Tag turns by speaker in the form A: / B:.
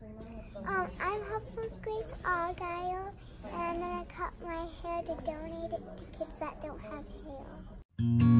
A: Um, I'm Harper Grace Allgaier, and I'm gonna cut my hair to donate it to kids that don't have hair.